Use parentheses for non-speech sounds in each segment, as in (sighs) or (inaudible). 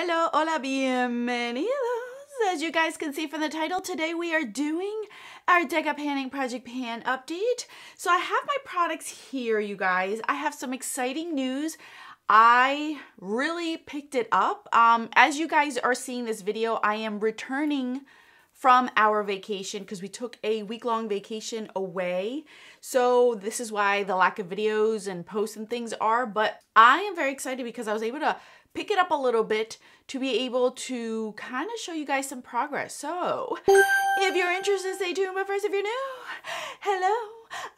Hello, hola, bienvenidos. As you guys can see from the title, today we are doing our Deck of Panning Project Pan update. So I have my products here, you guys. I have some exciting news. I really picked it up. Um, as you guys are seeing this video, I am returning from our vacation because we took a week-long vacation away. So this is why the lack of videos and posts and things are, but I am very excited because I was able to pick it up a little bit to be able to kind of show you guys some progress. So if you're interested, stay tuned. But first, if you're new, hello,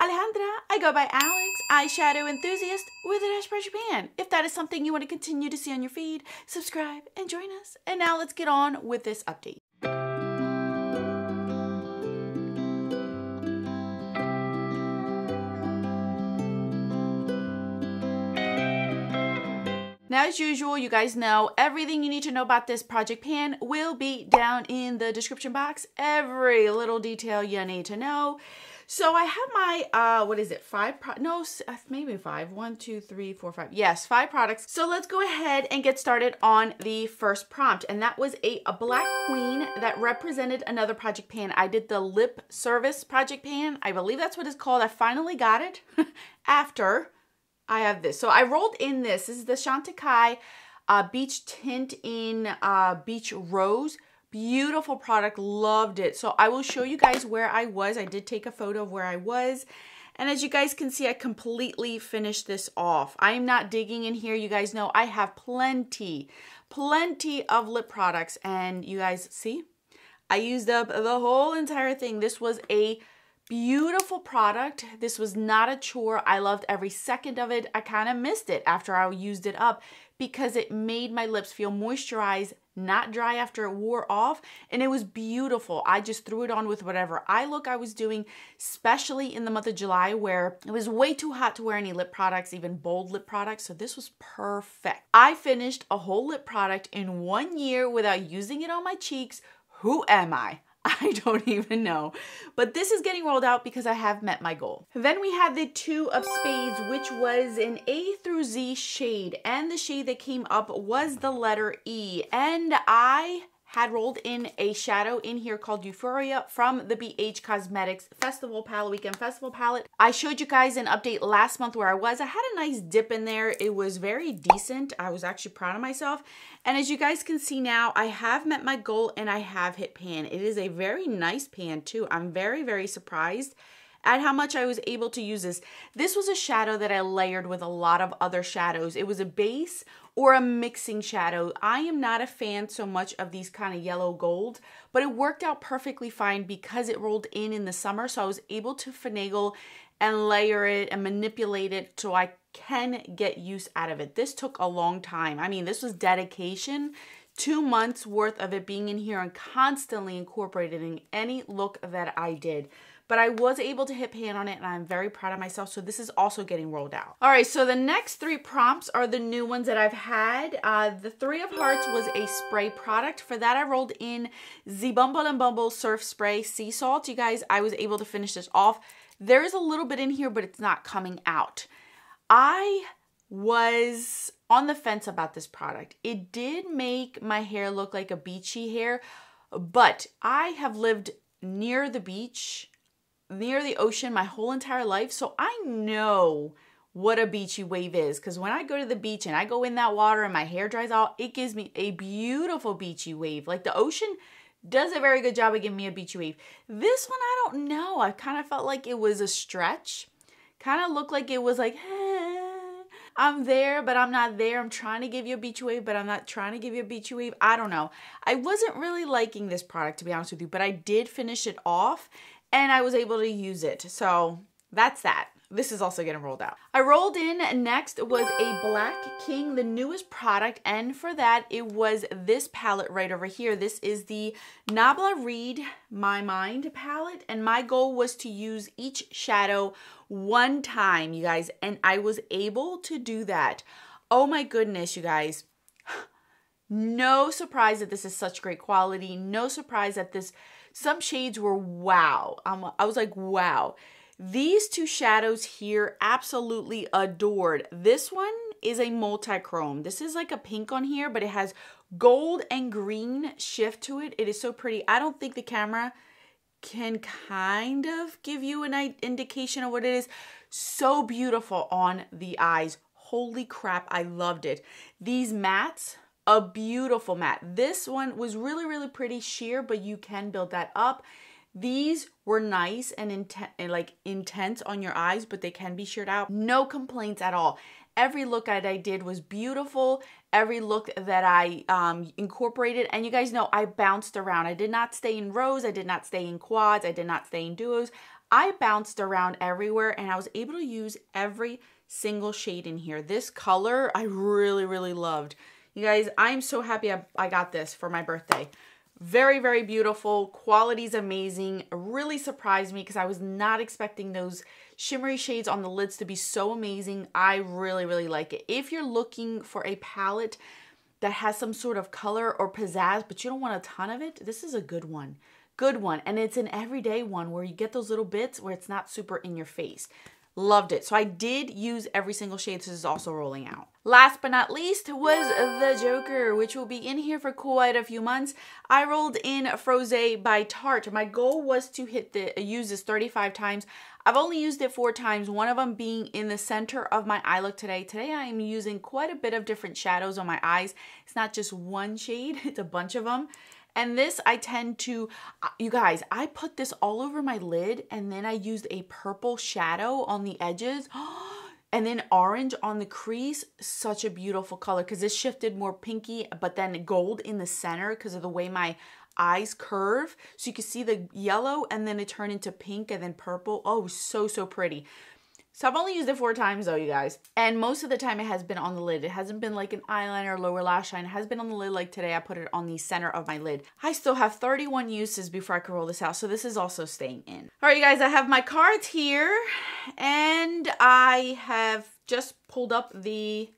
Alejandra. I go by Alex, eyeshadow enthusiast with a Dash Project Pan. If that is something you want to continue to see on your feed, subscribe and join us. And now let's get on with this update. Now, as usual, you guys know everything you need to know about this project pan will be down in the description box. Every little detail you need to know. So I have my, uh, what is it, five, pro no, uh, maybe five. One, two, three, four, five. Yes, five products. So let's go ahead and get started on the first prompt. And that was a, a black queen that represented another project pan. I did the lip service project pan. I believe that's what it's called. I finally got it (laughs) after I have this. So I rolled in this. This is the Chantecaille uh, Beach Tint in uh, Beach Rose. Beautiful product. Loved it. So I will show you guys where I was. I did take a photo of where I was. And as you guys can see, I completely finished this off. I am not digging in here. You guys know I have plenty, plenty of lip products. And you guys see, I used up the whole entire thing. This was a Beautiful product. This was not a chore. I loved every second of it. I kind of missed it after I used it up because it made my lips feel moisturized, not dry after it wore off, and it was beautiful. I just threw it on with whatever eye look I was doing, especially in the month of July where it was way too hot to wear any lip products, even bold lip products, so this was perfect. I finished a whole lip product in one year without using it on my cheeks. Who am I? (laughs) I don't even know. But this is getting rolled out because I have met my goal. Then we had the two of spades, which was an A through Z shade. And the shade that came up was the letter E. And I had rolled in a shadow in here called Euphoria from the BH Cosmetics Festival Palette Weekend Festival Palette. I showed you guys an update last month where I was. I had a nice dip in there. It was very decent. I was actually proud of myself. And as you guys can see now, I have met my goal and I have hit pan. It is a very nice pan too. I'm very, very surprised at how much I was able to use this. This was a shadow that I layered with a lot of other shadows. It was a base or a mixing shadow. I am not a fan so much of these kind of yellow gold, but it worked out perfectly fine because it rolled in in the summer. So I was able to finagle and layer it and manipulate it so I can get use out of it. This took a long time. I mean, this was dedication two months worth of it being in here and constantly incorporated in any look that I did but I was able to hit pan on it and I'm very proud of myself. So this is also getting rolled out. All right, so the next three prompts are the new ones that I've had. Uh, the Three of Hearts was a spray product. For that, I rolled in the Bumble and Bumble Surf Spray Sea Salt. You guys, I was able to finish this off. There is a little bit in here, but it's not coming out. I was on the fence about this product. It did make my hair look like a beachy hair, but I have lived near the beach near the ocean my whole entire life, so I know what a beachy wave is because when I go to the beach and I go in that water and my hair dries out, it gives me a beautiful beachy wave. Like the ocean does a very good job of giving me a beachy wave. This one, I don't know. I kind of felt like it was a stretch. Kind of looked like it was like, eh, I'm there, but I'm not there. I'm trying to give you a beachy wave, but I'm not trying to give you a beachy wave. I don't know. I wasn't really liking this product, to be honest with you, but I did finish it off and I was able to use it. So that's that. This is also getting rolled out. I rolled in next was a Black King, the newest product. And for that, it was this palette right over here. This is the Nabla Read My Mind palette. And my goal was to use each shadow one time, you guys. And I was able to do that. Oh my goodness, you guys. No surprise that this is such great quality. No surprise that this some shades were wow. Um, I was like, wow. These two shadows here, absolutely adored. This one is a multi-chrome. This is like a pink on here, but it has gold and green shift to it. It is so pretty. I don't think the camera can kind of give you an indication of what it is. So beautiful on the eyes. Holy crap, I loved it. These mats, a beautiful mat. This one was really, really pretty sheer, but you can build that up. These were nice and, inten- and like intense on your eyes, but they can be sheared out. No complaints at all. Every look that I did was beautiful. Every look that I um, incorporated, and you guys know I bounced around. I did not stay in rows. I did not stay in quads. I did not stay in duos. I bounced around everywhere, and I was able to use every single shade in here. This color I really, really loved. You guys, I'm so happy I, I got this for my birthday. Very, very beautiful. Quality's amazing. Really surprised me because I was not expecting those shimmery shades on the lids to be so amazing. I really, really like it. If you're looking for a palette that has some sort of color or pizzazz, but you don't want a ton of it, this is a good one. Good one. And it's an everyday one where you get those little bits where it's not super in your face. Loved it. So I did use every single shade. This is also rolling out. Last but not least was the Joker, which will be in here for quite a few months. I rolled in Froze by Tarte. My goal was to hit the use this 35 times. I've only used it four times, one of them being in the center of my eye look today. Today I am using quite a bit of different shadows on my eyes. It's not just one shade, (laughs) it's a bunch of them. And this I tend to, uh, you guys, I put this all over my lid and then I used a purple shadow on the edges. (gasps) and then orange on the crease such a beautiful color because this shifted more pinky but then gold in the center because of the way my eyes curve. So you can see the yellow and then it turned into pink and then purple. Oh so so pretty so I've only used it four times though, you guys. And most of the time it has been on the lid. It hasn't been like an eyeliner, lower lash line. It has been on the lid like today. I put it on the center of my lid. I still have 31 uses before I can roll this out. So this is also staying in. All right, you guys, I have my cards here. And I have just pulled up the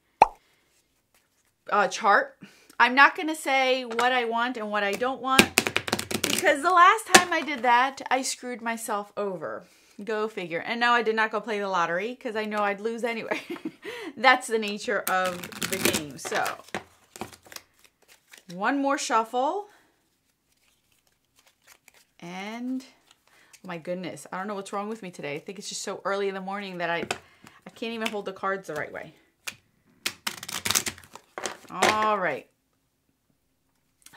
uh, chart. I'm not going to say what I want and what I don't want. Because the last time I did that, I screwed myself over. Go figure. And no, I did not go play the lottery because I know I'd lose anyway. (laughs) That's the nature of the game. So, one more shuffle. And, oh my goodness, I don't know what's wrong with me today. I think it's just so early in the morning that I, I can't even hold the cards the right way. All right.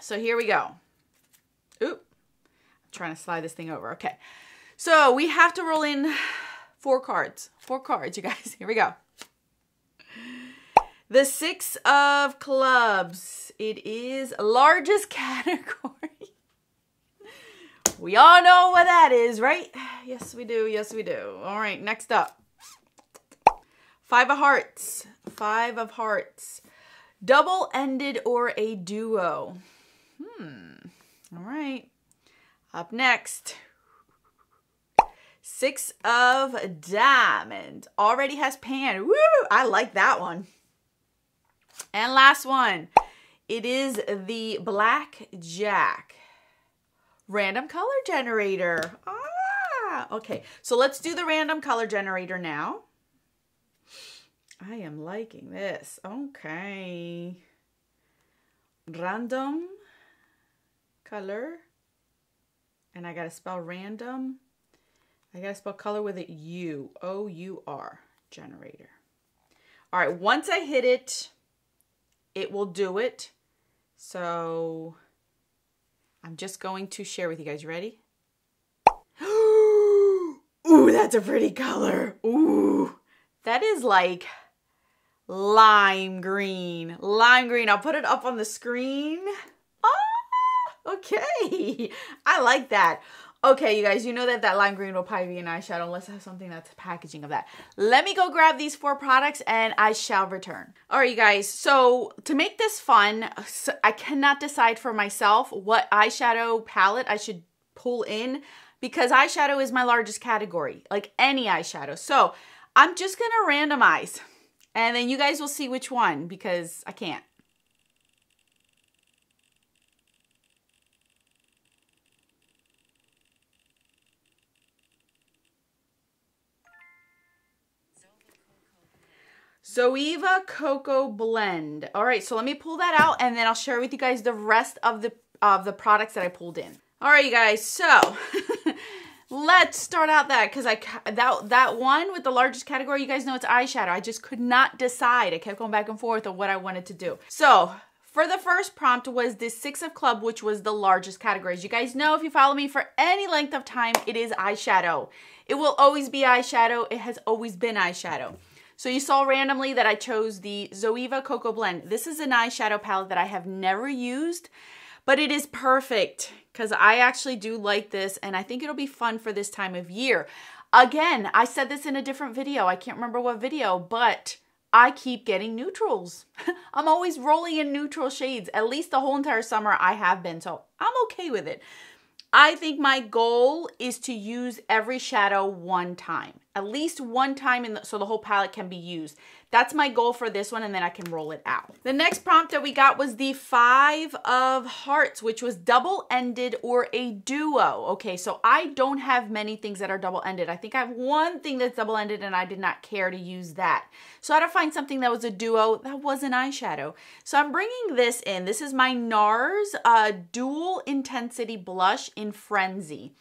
So here we go. Oop. I'm trying to slide this thing over. Okay. So we have to roll in (sighs) four cards. Four cards, you guys. (laughs) Here we go. The six of clubs. It is largest (laughs) category. we all know what that is, right? (sighs) Yes, we do. Yes, we do. All right, next up. Five of hearts. Five of hearts. Double-ended or a duo. Hmm. All right. Up next. Six of diamond. Already has pan. Woo! I like that one. And last one. It is the black jack. Random color generator. Ah, okay. So let's do the random color generator now. I am liking this. Okay. Random color. And I got to spell random I gotta spell color with it U, O-U-R, generator. All right, once I hit it, it will do it. So I'm just going to share with you guys. You ready? (gasps) Ooh, that's a pretty color. Ooh, that is like lime green. Lime green. I'll put it up on the screen. Ah, okay. (laughs) I like that. Okay, you guys, you know that that lime green will probably be an eyeshadow unless I have something that's packaging of that. Let me go grab these four products and I shall return. All right, you guys, so to make this fun, I cannot decide for myself what eyeshadow palette I should pull in because eyeshadow is my largest category, like any eyeshadow. So I'm just gonna randomize and then you guys will see which one because I can't. Zoeva Cocoa Blend. All right, so let me pull that out and then I'll share with you guys the rest of the of the products that I pulled in. All right, you guys, so (laughs) let's start out that because I that that one with the largest category, you guys know it's eyeshadow. I just could not decide. I kept going back and forth on what I wanted to do. So for the first prompt was this six of club, which was the largest category. As you guys know, if you follow me for any length of time, it is eyeshadow. It will always be eyeshadow. It has always been eyeshadow. So you saw randomly that I chose the Zoeva Cocoa Blend. This is an eyeshadow palette that I have never used, but it is perfect because I actually do like this and I think it'll be fun for this time of year. Again, I said this in a different video. I can't remember what video, but I keep getting neutrals. (laughs) I'm always rolling in neutral shades. At least the whole entire summer I have been, so I'm okay with it. I think my goal is to use every shadow one time, at least one time in the, so the whole palette can be used. That's my goal for this one and then I can roll it out. The next prompt that we got was the five of hearts, which was double-ended or a duo. Okay, so I don't have many things that are double-ended. I think I have one thing that's double-ended and I did not care to use that. So I had to find something that was a duo that was an eyeshadow. So I'm bringing this in. This is my NARS uh, Dual Intensity Blush in Frenzy.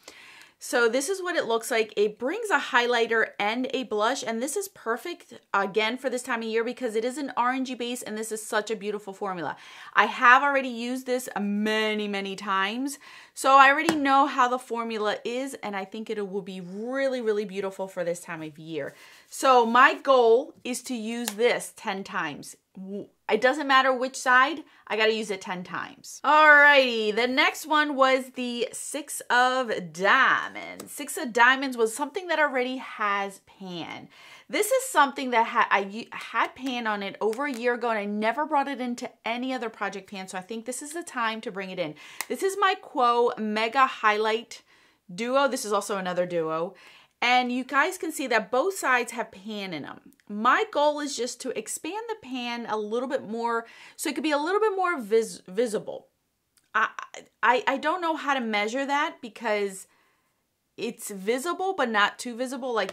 So this is what it looks like. It brings a highlighter and a blush, and this is perfect, again, for this time of year because it is an orangey base, and this is such a beautiful formula. I have already used this many, many times, so I already know how the formula is, and I think it will be really, really beautiful for this time of year. So my goal is to use this 10 times it doesn't matter which side, I gotta use it 10 times. Alrighty, the next one was the Six of Diamonds. Six of Diamonds was something that already has pan. This is something that ha I had pan on it over a year ago and I never brought it into any other project pan, so I think this is the time to bring it in. This is my Quo Mega Highlight Duo. This is also another duo. And you guys can see that both sides have pan in them. My goal is just to expand the pan a little bit more so it could be a little bit more vis visible. I, I, I don't know how to measure that because it's visible but not too visible. Like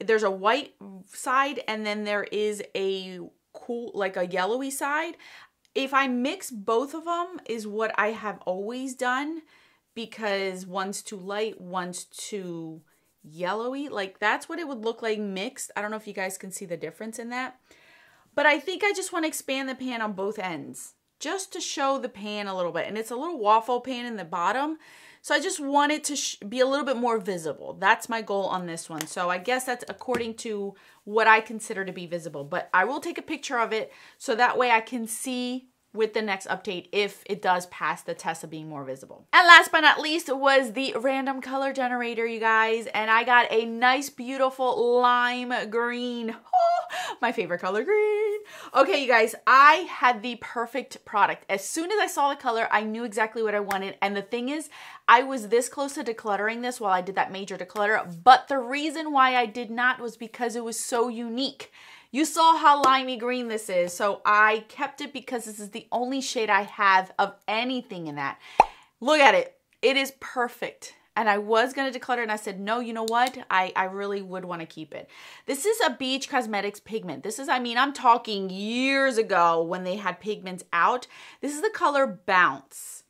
there's a white side and then there is a cool, like a yellowy side. If I mix both of them is what I have always done because one's too light, one's too yellowy. Like that's what it would look like mixed. I don't know if you guys can see the difference in that. But I think I just want to expand the pan on both ends just to show the pan a little bit. And it's a little waffle pan in the bottom. So I just want it to be a little bit more visible. That's my goal on this one. So I guess that's according to what I consider to be visible. But I will take a picture of it so that way I can see with the next update if it does pass the test of being more visible. And last but not least was the random color generator, you guys. And I got a nice, beautiful lime green. Oh, (laughs) my favorite color, green. Okay, you guys, I had the perfect product. As soon as I saw the color, I knew exactly what I wanted. And the thing is, I was this close to decluttering this while I did that major declutter. But the reason why I did not was because it was so unique. You saw how limey green this is, so I kept it because this is the only shade I have of anything in that. Look at it. It is perfect. And I was going to declutter and I said, no, you know what? I, I really would want to keep it. This is a Beach Cosmetics pigment. This is, I mean, I'm talking years ago when they had pigments out. This is the color Bounce.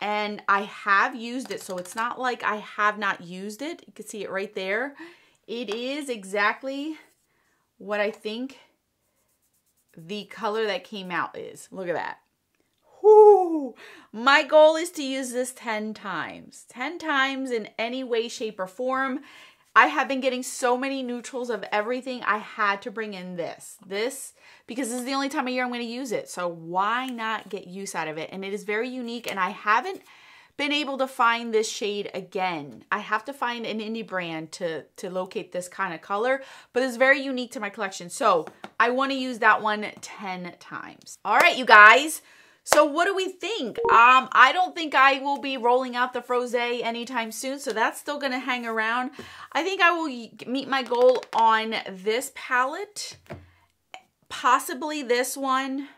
And I have used it, so it's not like I have not used it. You can see it right there. It is exactly what I think the color that came out is. Look at that. Whoo! My goal is to use this 10 times. 10 times in any way, shape, or form. I have been getting so many neutrals of everything. I had to bring in this. This, because this is the only time of year I'm going to use it. So why not get use out of it? And it is very unique. And I haven't been able to find this shade again. I have to find an indie brand to, to locate this kind of color, but it's very unique to my collection. So I want to use that one 10 times. All right, you guys. So what do we think? Um, I don't think I will be rolling out the Froze anytime soon, so that's still going to hang around. I think I will meet my goal on this palette, possibly this one,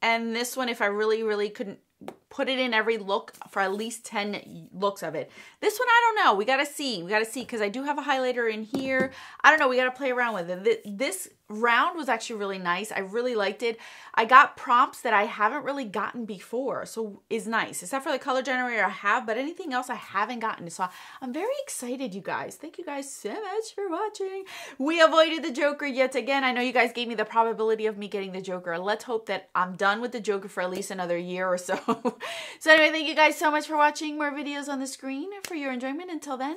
and this one if I really, really couldn't put it in every look for at least 10 looks of it. This one, I don't know. We got to see. We got to see because I do have a highlighter in here. I don't know. We got to play around with it. This round was actually really nice. I really liked it. I got prompts that I haven't really gotten before, so is nice. Except for the color generator I have, but anything else I haven't gotten. So I'm very excited, you guys. Thank you guys so much for watching. We avoided the Joker yet again. I know you guys gave me the probability of me getting the Joker. Let's hope that I'm done with the Joker for at least another year or so. (laughs) so anyway, thank you guys so much for watching. More videos on the screen for your enjoyment. Until then,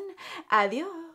adios.